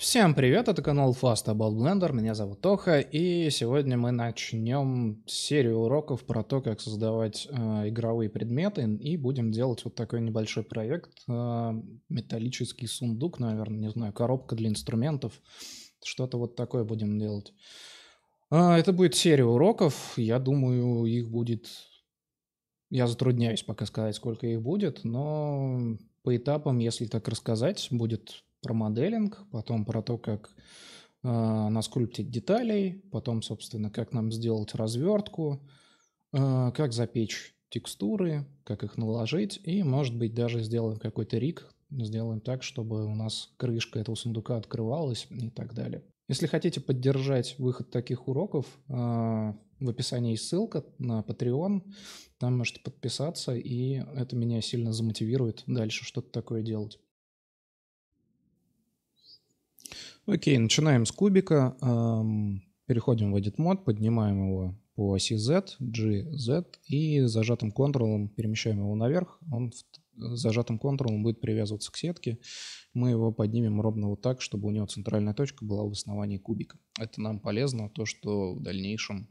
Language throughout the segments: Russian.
Всем привет, это канал Fast About Blender, меня зовут Тоха, и сегодня мы начнем серию уроков про то, как создавать э, игровые предметы, и будем делать вот такой небольшой проект, э, металлический сундук, наверное, не знаю, коробка для инструментов, что-то вот такое будем делать. Э, это будет серия уроков, я думаю, их будет... Я затрудняюсь пока сказать, сколько их будет, но по этапам, если так рассказать, будет про моделинг, потом про то, как э, наскульптить деталей, потом, собственно, как нам сделать развертку, э, как запечь текстуры, как их наложить, и, может быть, даже сделаем какой-то рик, сделаем так, чтобы у нас крышка этого сундука открывалась и так далее. Если хотите поддержать выход таких уроков, э, в описании есть ссылка на Patreon, там можете подписаться, и это меня сильно замотивирует дальше что-то такое делать. Окей, начинаем с кубика. Переходим в Edit Mode, поднимаем его по оси Z, G, Z и зажатым контролом перемещаем его наверх. Он зажатым контролом будет привязываться к сетке. Мы его поднимем ровно вот так, чтобы у него центральная точка была в основании кубика. Это нам полезно, то что в дальнейшем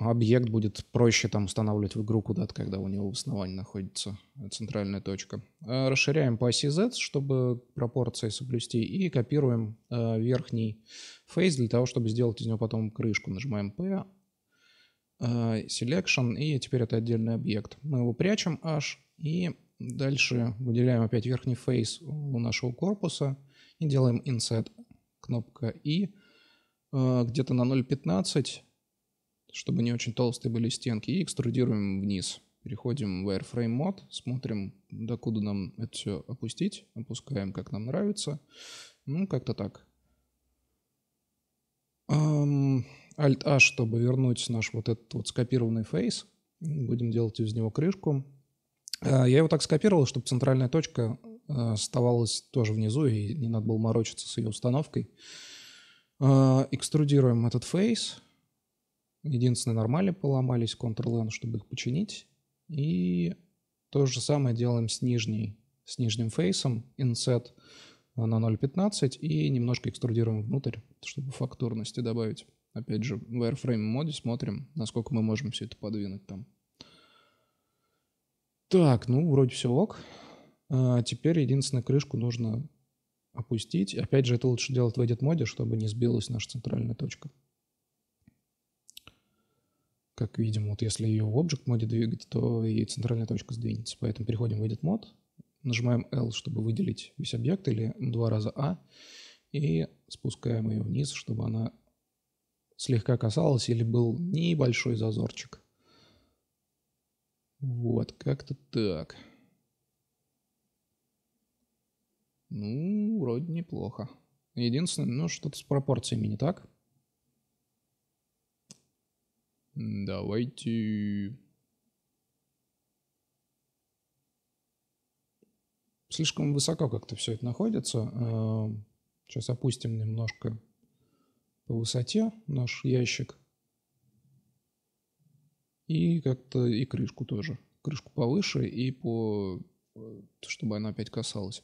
объект будет проще там устанавливать в игру куда-то, когда у него в основании находится центральная точка. Э, расширяем по оси Z, чтобы пропорции соблюсти, и копируем э, верхний фейс для того, чтобы сделать из него потом крышку. Нажимаем P, э, Selection, и теперь это отдельный объект. Мы его прячем аж, и дальше выделяем опять верхний фейс у нашего корпуса и делаем Inset, кнопка И, где-то на 0.15 чтобы не очень толстые были стенки, и экструдируем вниз. Переходим в Wireframe Mode, смотрим, докуда нам это все опустить, опускаем, как нам нравится. Ну, как-то так. Alt-A, чтобы вернуть наш вот этот вот скопированный фейс. Будем делать из него крышку. А, я его так скопировал, чтобы центральная точка а, оставалась тоже внизу, и не надо было морочиться с ее установкой. А, экструдируем этот фейс. Единственное, нормали поломались, Ctrl-N, чтобы их починить. И то же самое делаем с нижней, с нижним фейсом, inset на 0.15 и немножко экструдируем внутрь, чтобы фактурности добавить. Опять же, в Wireframe моде смотрим, насколько мы можем все это подвинуть там. Так, ну, вроде все ок. А теперь единственную крышку нужно опустить. Опять же, это лучше делать в Edit моде, чтобы не сбилась наша центральная точка. Как видим, вот если ее в Object моде двигать, то и центральная точка сдвинется. Поэтому переходим в Edit Mode, нажимаем L, чтобы выделить весь объект, или два раза A, и спускаем ее вниз, чтобы она слегка касалась или был небольшой зазорчик. Вот, как-то так. Ну, вроде неплохо. Единственное, ну, что-то с пропорциями не так. Давайте... Слишком высоко как-то все это находится. Сейчас опустим немножко по высоте наш ящик. И как-то и крышку тоже. Крышку повыше и по чтобы она опять касалась.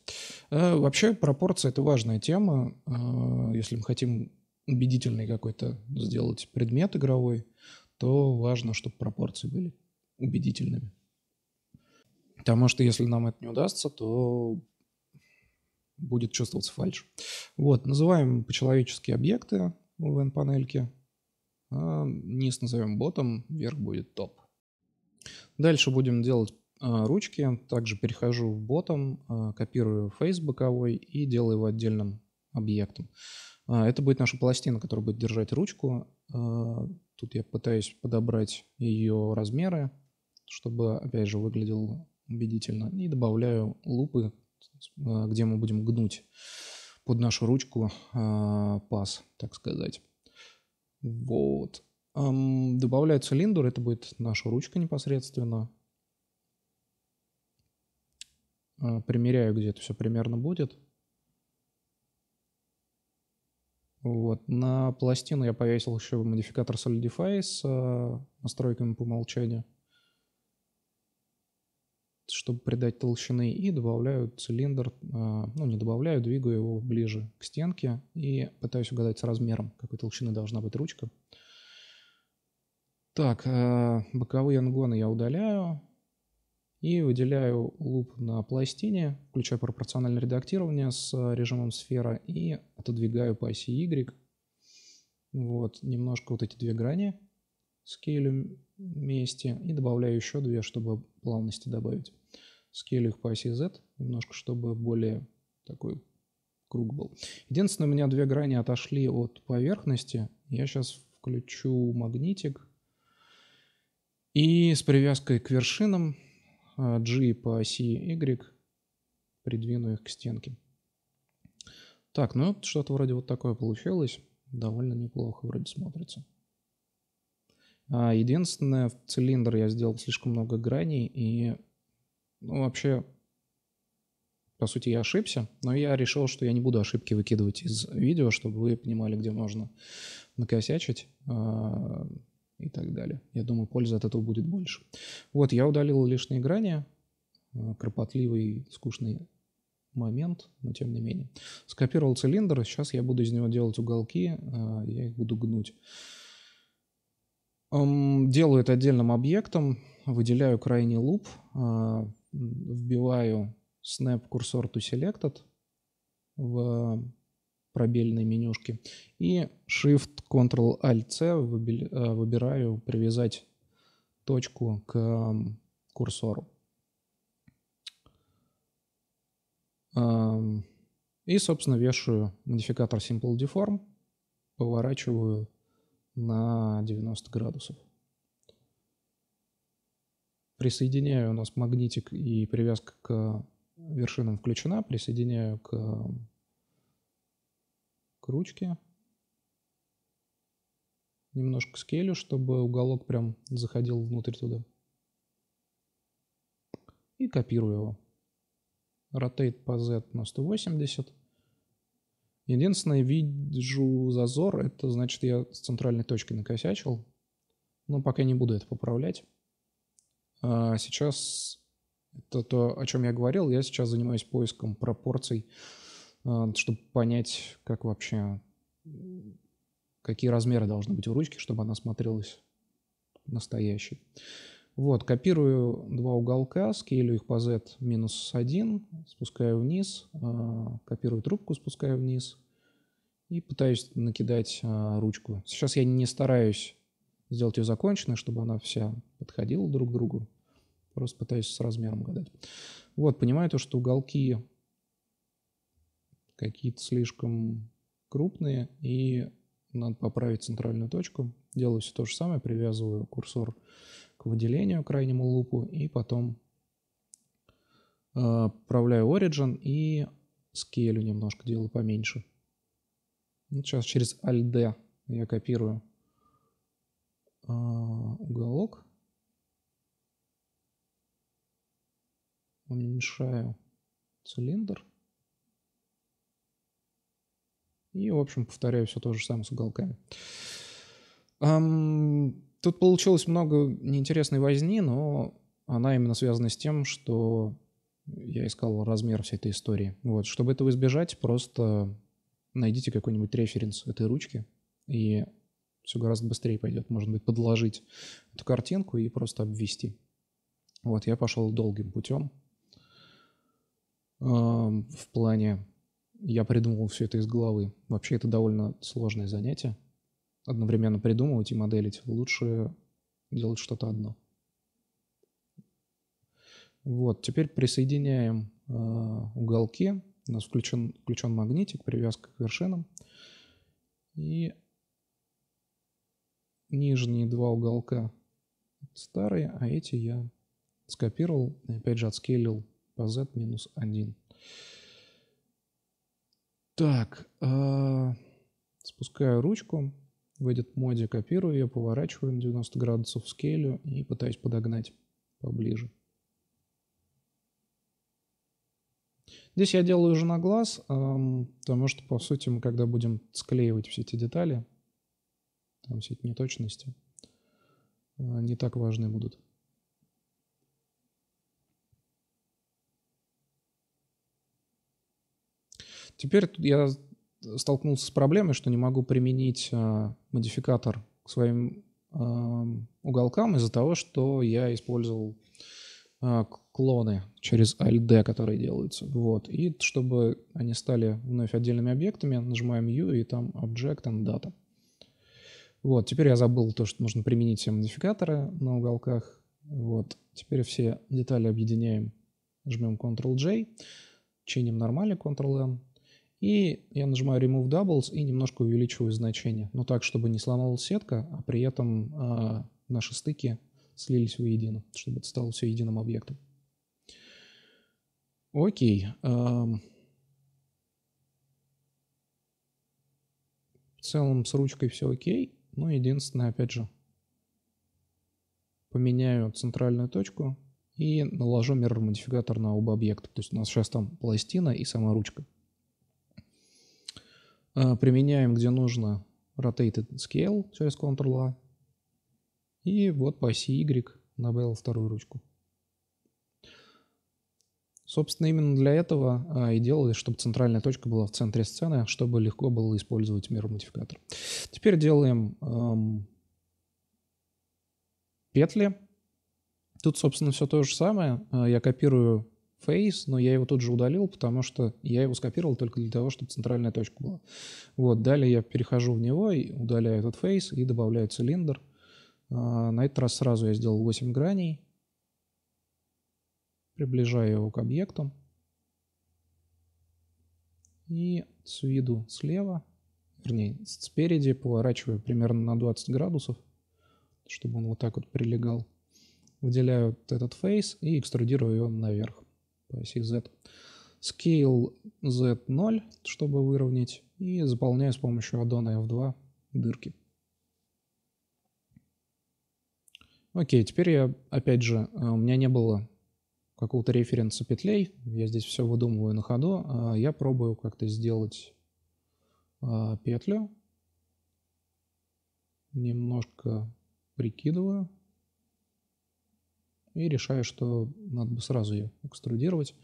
А, вообще пропорция это важная тема. А, если мы хотим убедительный какой-то сделать предмет игровой, то важно, чтобы пропорции были убедительными. Потому что если нам это не удастся, то будет чувствоваться фальш. Вот, называем по-человечески объекты в N-панельке. А низ назовем ботом, вверх будет топ. Дальше будем делать ручки. Также перехожу в ботом, а, копирую фейс боковой и делаю его отдельным объектом. А, это будет наша пластина, которая будет держать ручку. А, Тут я пытаюсь подобрать ее размеры, чтобы, опять же, выглядел убедительно. И добавляю лупы, а, где мы будем гнуть под нашу ручку а, паз, так сказать. Вот. Добавляю цилиндр, это будет наша ручка непосредственно. А, примеряю, где это все примерно будет. Вот. На пластину я повесил еще модификатор Solidify с э, настройками по умолчанию. чтобы придать толщины, и добавляю цилиндр, а, ну не добавляю, двигаю его ближе к стенке и пытаюсь угадать с размером, какой толщины должна быть ручка. Так, боковые ангоны я удаляю и выделяю луп на пластине, включаю пропорциональное редактирование с режимом сфера и отодвигаю по оси Y. Вот, немножко вот эти две грани скейлю вместе и добавляю еще две, чтобы плавности добавить. Скейлю их по оси Z немножко, чтобы более такой круг был. Единственное, у меня две грани отошли от поверхности. Я сейчас включу магнитик. И с привязкой к вершинам G по оси Y придвину их к стенке. Так, ну что-то вроде вот такое получилось. Довольно неплохо вроде смотрится. А, единственное, в цилиндр я сделал слишком много граней, и ну, вообще, по сути, я ошибся, но я решил, что я не буду ошибки выкидывать из видео, чтобы вы понимали, где можно накосячить а, и так далее. Я думаю, пользы от этого будет больше. Вот, я удалил лишние грани, а, кропотливый, скучный момент, но тем не менее. Скопировал цилиндр, сейчас я буду из него делать уголки, я их буду гнуть. Делаю это отдельным объектом, выделяю крайний луп, а, вбиваю snap cursor to selected в пробельной менюшке и Shift Ctrl Alt C а, выбираю привязать точку к курсору. И, собственно, вешаю модификатор Simple Deform, поворачиваю на 90 градусов. Присоединяю у нас магнитик и привязка к вершинам включена. Присоединяю к, к ручке. Немножко скелю, чтобы уголок прям заходил внутрь туда. И копирую его. Rotate по Z на 180. Единственное, вижу зазор, это значит я с центральной точки накосячил. Но пока не буду это поправлять. А сейчас это то, о чем я говорил. Я сейчас занимаюсь поиском пропорций, чтобы понять, как вообще, какие размеры должны быть у ручки, чтобы она смотрелась настоящей. Вот, копирую два уголка, скейлю их по z минус 1, спускаю вниз, а, копирую трубку, спускаю вниз и пытаюсь накидать а, ручку. Сейчас я не стараюсь сделать ее законченной, чтобы она вся подходила друг к другу. Просто пытаюсь с размером гадать. Вот, понимаю то, что уголки какие-то слишком крупные, и надо поправить центральную точку. Делаю все то же самое, привязываю курсор к выделению крайнему лупу и потом э, отправляю Origin и скейлю немножко делаю поменьше. Вот сейчас через Alt-D я копирую э, уголок, уменьшаю цилиндр и, в общем, повторяю все то же самое с уголками. Тут получилось много неинтересной возни, но она именно связана с тем, что я искал размер всей этой истории. Вот, чтобы этого избежать, просто найдите какой-нибудь референс этой ручки, и все гораздо быстрее пойдет. Можно будет подложить эту картинку и просто обвести. Вот, я пошел долгим путем. В плане, я придумал все это из головы. Вообще это довольно сложное занятие одновременно придумывать и моделить, лучше делать что-то одно. Вот, теперь присоединяем э, уголки. У нас включен, включен магнитик, привязка к вершинам. И нижние два уголка старые, а эти я скопировал и опять же отскейлил по z минус 1. Так, э, спускаю ручку. В Edit моде копирую ее, поворачиваю на 90 градусов, скейлю и пытаюсь подогнать поближе. Здесь я делаю уже на глаз, потому что, по сути, мы когда будем склеивать все эти детали, там все эти неточности, а, не так важны будут. Теперь я столкнулся с проблемой, что не могу применить а, модификатор к своим а, уголкам из-за того, что я использовал а, клоны через ALD, которые делаются. Вот. И чтобы они стали вновь отдельными объектами, нажимаем U и там Object and Data. Вот. Теперь я забыл то, что нужно применить все модификаторы на уголках. Вот. Теперь все детали объединяем. Жмем Ctrl-J, чиним нормально Ctrl-N. И я нажимаю Remove Doubles и немножко увеличиваю значение. Но так, чтобы не сломалась сетка, а при этом э, наши стыки слились воедино, чтобы это стало все единым объектом. Окей. Эм. В целом с ручкой все окей. Ну, единственное, опять же, поменяю центральную точку и наложу mirror модификатор на оба объекта. То есть у нас сейчас там пластина и сама ручка. Э, применяем, где нужно, Rotated Scale через Ctrl-A. И вот по оси Y добавил вторую ручку. Собственно, именно для этого а, и делалось, чтобы центральная точка была в центре сцены, чтобы легко было использовать Mirror модификатор. Теперь делаем эм, петли. Тут, собственно, все то же самое. А, я копирую face, но я его тут же удалил, потому что я его скопировал только для того, чтобы центральная точка была. Вот, далее я перехожу в него и удаляю этот face и добавляю цилиндр. А, на этот раз сразу я сделал 8 граней. Приближаю его к объектам. И с виду слева, вернее, спереди поворачиваю примерно на 20 градусов, чтобы он вот так вот прилегал. Выделяю вот этот фейс и экструдирую его наверх по оси Z. Scale Z0, чтобы выровнять. И заполняю с помощью аддона F2 дырки. Окей, теперь я, опять же, э, у меня не было какого-то референса петлей, я здесь все выдумываю на ходу, а я пробую как-то сделать а, петлю, немножко прикидываю и решаю, что надо бы сразу ее экструдировать.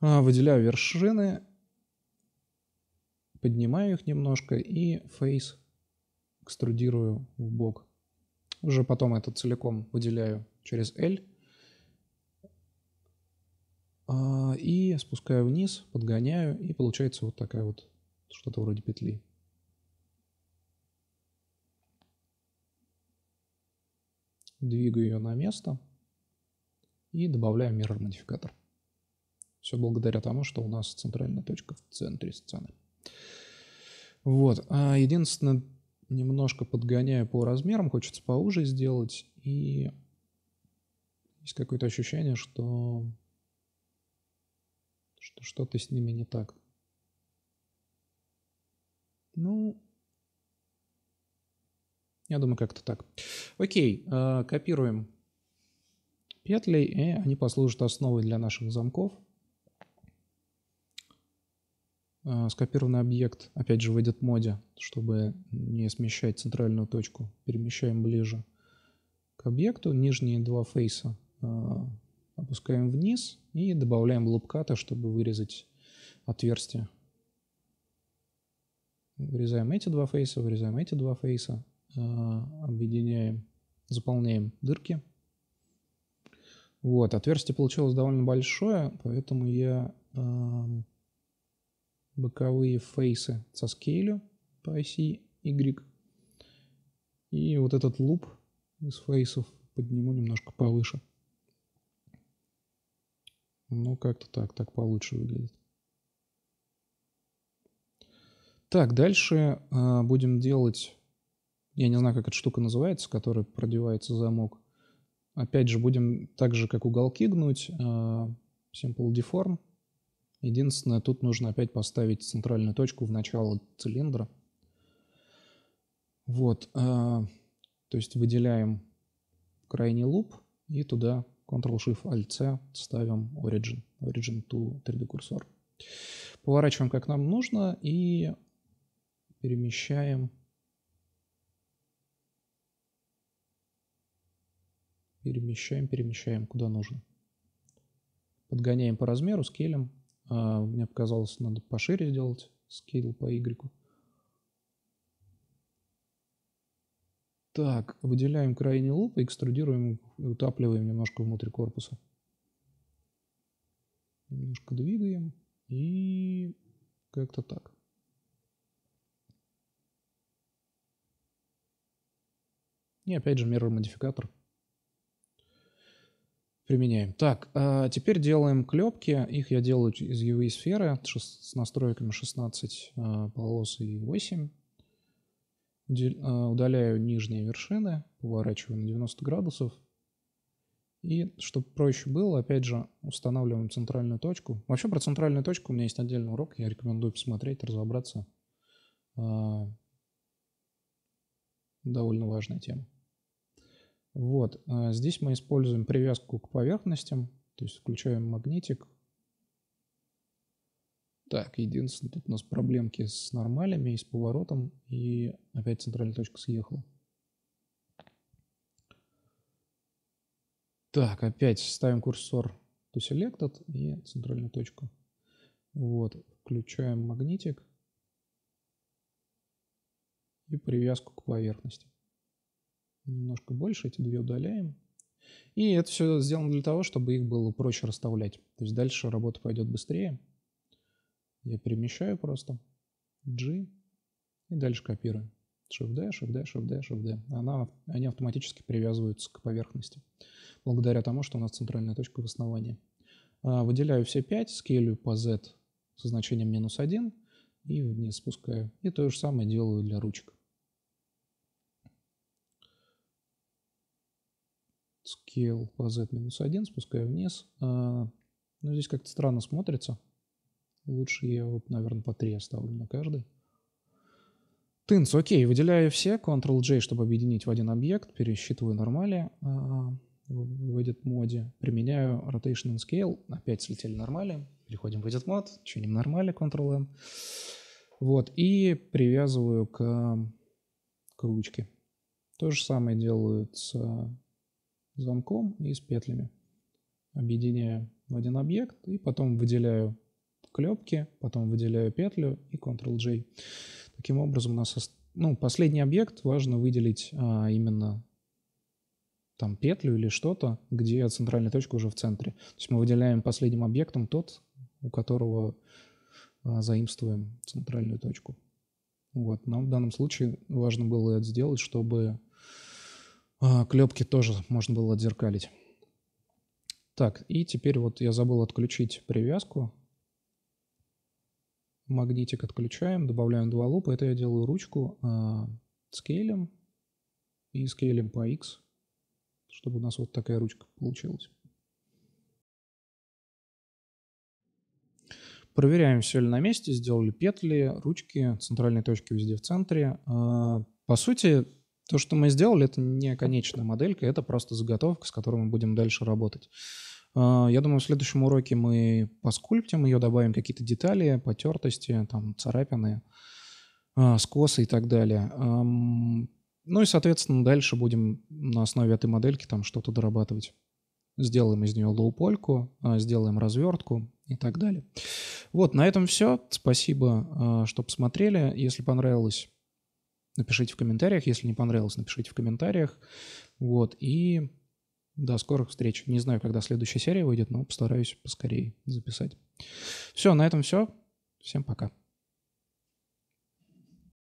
А, выделяю вершины, поднимаю их немножко и фейс экструдирую в бок. Уже потом это целиком выделяю через L. А, и спускаю вниз, подгоняю, и получается вот такая вот что-то вроде петли. Двигаю ее на место и добавляю mirror модификатор. Все благодаря тому, что у нас центральная точка в центре сцены. Вот. А единственное, немножко подгоняю по размерам, хочется поуже сделать, и есть какое-то ощущение, что что что-то с ними не так. Ну, я думаю, как-то так. Окей, э, копируем петли, и они послужат основой для наших замков. А, скопированный объект, опять же, в edit моде, чтобы не смещать центральную точку, перемещаем ближе к объекту. Нижние два фейса а, опускаем вниз и добавляем лупката, чтобы вырезать отверстие. Вырезаем эти два фейса, вырезаем эти два фейса, а, объединяем, заполняем дырки. Вот, отверстие получилось довольно большое, поэтому я боковые фейсы со скейлю по оси Y. И вот этот луп из фейсов подниму немножко повыше. Ну, как-то так, так получше выглядит. Так, дальше э, будем делать, я не знаю, как эта штука называется, которая продевается замок. Опять же, будем так же, как уголки гнуть, э, Simple Deform. Единственное, тут нужно опять поставить центральную точку в начало цилиндра. Вот, э, то есть выделяем крайний луп и туда Ctrl-Shift-Alt-C ставим Origin, Origin to 3D курсор. Поворачиваем как нам нужно и перемещаем перемещаем, перемещаем куда нужно. Подгоняем по размеру, скелем А, мне показалось, надо пошире сделать скейл по Y. Так, выделяем крайний луп, экструдируем утапливаем немножко внутрь корпуса. Немножко двигаем и как-то так. И опять же mirror модификатор применяем. Так, а теперь делаем клепки. Их я делаю из UV сферы с настройками 16 а, полос и 8. А, удаляю нижние вершины, поворачиваю на 90 градусов. И чтобы проще было, опять же, устанавливаем центральную точку. Вообще про центральную точку у меня есть отдельный урок, я рекомендую посмотреть, разобраться. Довольно важная тема. Вот, а здесь мы используем привязку к поверхностям, то есть включаем магнитик. Так, единственное, тут у нас проблемки с нормалями и с поворотом, и опять центральная точка съехала. Так, опять ставим курсор to selected и центральную точку. Вот, включаем магнитик и привязку к поверхности немножко больше, эти две удаляем. И это все сделано для того, чтобы их было проще расставлять. То есть дальше работа пойдет быстрее. Я перемещаю просто G и дальше копирую. Shift-D, Shift-D, Shift-D, Shift-D. Она, они автоматически привязываются к поверхности, благодаря тому, что у нас центральная точка в основании. А, выделяю все 5, скейлю по Z со значением минус 1 и вниз спускаю. И то же самое делаю для ручек. Scale по z-1, спускаю вниз. А, ну, здесь как-то странно смотрится. Лучше я вот, наверное, по 3 оставлю на каждый. Тынц, окей, выделяю все, Ctrl-J, чтобы объединить в один объект, пересчитываю нормали а, в edit моде, применяю Rotation and Scale, опять слетели нормали, переходим в edit мод, чиним нормали, Ctrl-N, вот, и привязываю к, к ручке. То же самое делаю с замком и с петлями. Объединяю в один объект и потом выделяю клепки, потом выделяю петлю и Ctrl-J. Таким образом у нас ну, последний объект важно выделить а, именно там петлю или что-то, где центральная точка уже в центре. То есть мы выделяем последним объектом тот, у которого а, заимствуем центральную точку. Вот. Нам в данном случае важно было это сделать, чтобы клепки тоже можно было отзеркалить. Так, и теперь вот я забыл отключить привязку. Магнитик отключаем, добавляем два лупа. Это я делаю ручку э, скейлем и скейлем по X, чтобы у нас вот такая ручка получилась. Проверяем, все ли на месте, сделали петли, ручки, центральные точки везде в центре. А, по сути, то, что мы сделали, это не конечная моделька, это просто заготовка, с которой мы будем дальше работать. А, я думаю, в следующем уроке мы поскульптим ее, добавим какие-то детали, потертости, там, царапины, а, скосы и так далее. Ну и, соответственно, дальше будем на основе этой модельки там что-то дорабатывать. Сделаем из нее лоу-польку, а, сделаем развертку и так далее. Вот, на этом все. Спасибо, что посмотрели. Если понравилось, Напишите в комментариях. Если не понравилось, напишите в комментариях. Вот. И до скорых встреч. Не знаю, когда следующая серия выйдет, но постараюсь поскорее записать. Все, на этом все. Всем пока.